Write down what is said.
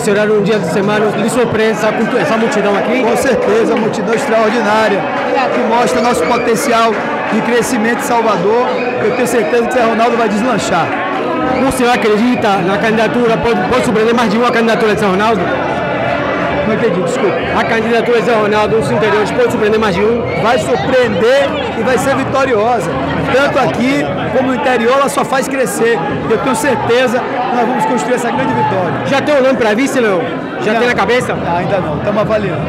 esse horário, um dia de semana, lhe surpreende essa, multidão aqui? Com certeza, uma multidão extraordinária, que mostra nosso potencial de crescimento em Salvador. Eu tenho certeza que o Zé Ronaldo vai deslanchar. O senhor acredita na candidatura, pode, pode surpreender mais de uma candidatura de Zé Ronaldo? Não entendi, desculpa. A candidatura de Zé Ronaldo nos interiores pode surpreender mais de um? Vai surpreender e vai ser vitoriosa. Tanto aqui como no interior, ela só faz crescer. Eu tenho certeza que nós vamos construir essa grande vitória. Já tem o nome para vice, Leão? Já Não. tem na cabeça? Ainda não, estamos avaliando.